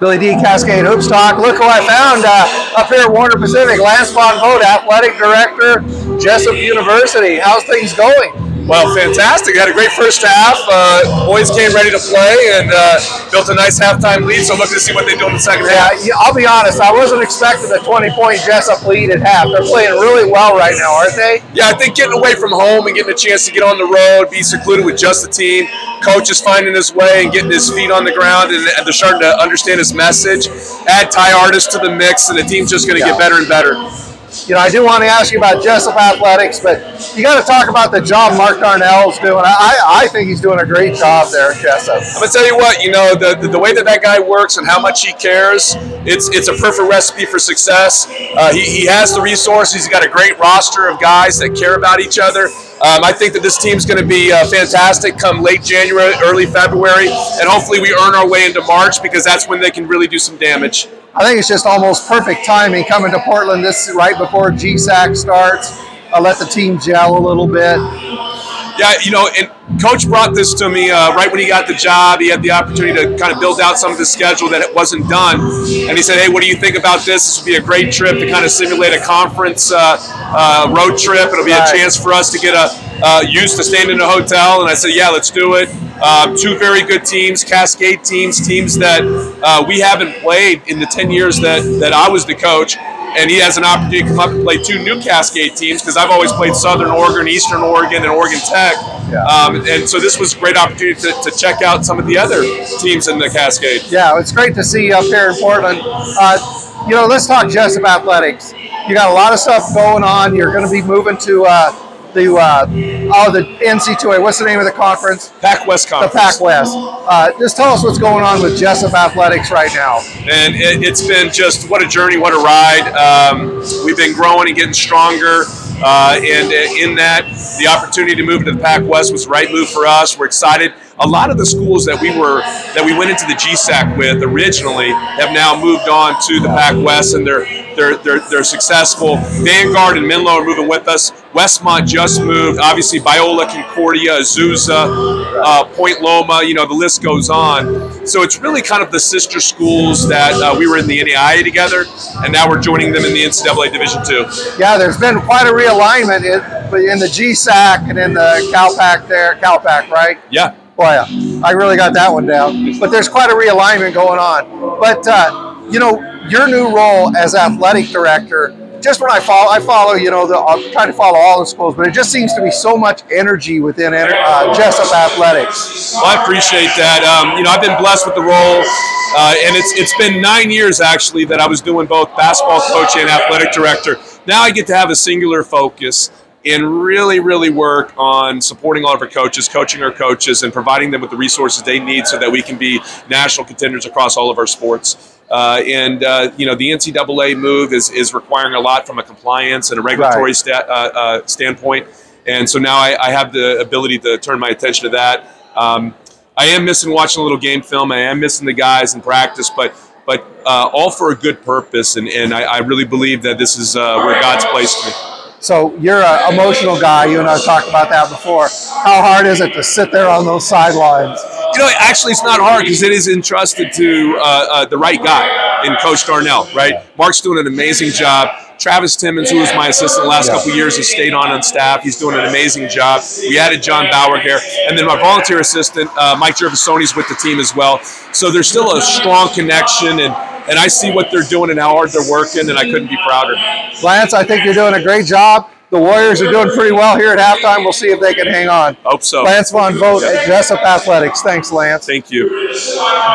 Billy D. Cascade Hoops Talk. Look who I found uh, up here at Warner Pacific. Lance Von Vogt, Athletic Director, Jessup University. How's things going? Well, fantastic. Had a great first half. Uh, boys came ready to play and uh, built a nice halftime lead. So looking to see what they do in the second Yeah, half. yeah, I'll be honest. I wasn't expecting a 20-point Jessup lead at half. They're playing really well right now, aren't they? Yeah, I think getting away from home and getting a chance to get on the road, be secluded with just the team. Coach is finding his way and getting his feet on the ground, and, and they're starting to understand his message. Add Ty Artist to the mix, and the team's just going to Yeah. get better and better. You know, I do want to ask you about Jessup Athletics, but you got to talk about the job Mark Darnell's doing. I, I think he's doing a great job there at Jessup. I'm gonna tell you what, you know, the, the, the way that that guy works and how much he cares, it's it's a perfect recipe for success. Uh, he, he has the resources. He's got a great roster of guys that care about each other. Um, I think that this team's going to be uh, fantastic come late January, early February, and hopefully we earn our way into March because that's when they can really do some damage. I think it's just almost perfect timing coming to Portland this right before GSAC starts. I'll let the team gel a little bit. Yeah, you know, and Coach brought this to me uh, right when he got the job. He had the opportunity to kind of build out some of the schedule that it wasn't done, and he said, "Hey, what do you think about this? This would be a great trip to kind of simulate a conference uh, uh, road trip. It'll be Right. a chance for us to get a uh, used to staying in a hotel." And I said, "Yeah, let's do it." Um, two very good teams, Cascade teams, teams that uh, we haven't played in the ten years that that I was the coach and he has an opportunity to come up and play two new Cascade teams because I've always played Southern Oregon, Eastern Oregon, and Oregon Tech. Yeah. Um, and so this was a great opportunity to, to check out some of the other teams in the Cascade. Yeah, it's great to see you up here in Portland. Uh, you know, let's talk just about Athletics. You got a lot of stuff going on. You're going to be moving to uh, the uh, oh the NC2A. What's the name of the conference? Pac West conference. The. Pac West. Uh, just tell us what's going on with Jessup Athletics right now. and it, it's been just what a journey, what a ride. Um, we've been growing and getting stronger, uh, and in that, the opportunity to move to the Pac West was the right move for us. We're excited. A lot of the schools that we were that we went into the GSAC with originally have now moved on to the Pac West, and they're they're they're, they're successful. Vanguard and Menlo are moving with us. Westmont just moved. Obviously, Biola, Concordia, Azusa, uh, Point Loma. You know, the list goes on. So it's really kind of the sister schools that uh, we were in the NAIA together, and now we're joining them in the NCAA Division Two. Yeah, there's been quite a realignment in, in the GSAC and in the CalPAC there, CalPAC, right? Yeah. Oh yeah, I really got that one down. But there's quite a realignment going on. But uh, you know, your new role as athletic director. Just when I follow, I follow. You know, the, I'm trying to follow all the schools, but it just seems to be so much energy within uh, Jessup athletics. Well, I appreciate that. Um, you know, I've been blessed with the role, uh, and it's it's been nine years actually that I was doing both basketball coach and athletic director. Now I get to have a singular focus and really, really work on supporting all of our coaches, coaching our coaches, and providing them with the resources they need so that we can be national contenders across all of our sports. Uh, and uh, you know, the NCAA move is is requiring a lot from a compliance and a regulatory Right. sta- uh, uh, standpoint. And so now I, I have the ability to turn my attention to that. Um, I am missing watching a little game film. I am missing the guys in practice, but but uh, all for a good purpose. And, and I, I really believe that this is uh, where God's placed me. So you're an emotional guy. You and I talked about that before. How hard is it to sit there on those sidelines? You know, actually, it's not hard because it is entrusted to uh, uh, the right guy in Coach Darnell. Right, Mark's doing an amazing job. Travis Timmons, who was my assistant the last Yeah. couple of years, has stayed on on staff. He's doing an amazing job. We added John Bauer here, and then my volunteer assistant, uh, Mike Gervasoni's with the team as well. So there's still a strong connection, and and I see what they're doing and how hard they're working, and I couldn't be prouder. Lance, I think you're doing a great job. The Warriors are doing pretty well here at halftime. We'll see if they can hang on. Hope so. Lance Von Vogt at Jessup Athletics. Thanks, Lance. Thank you.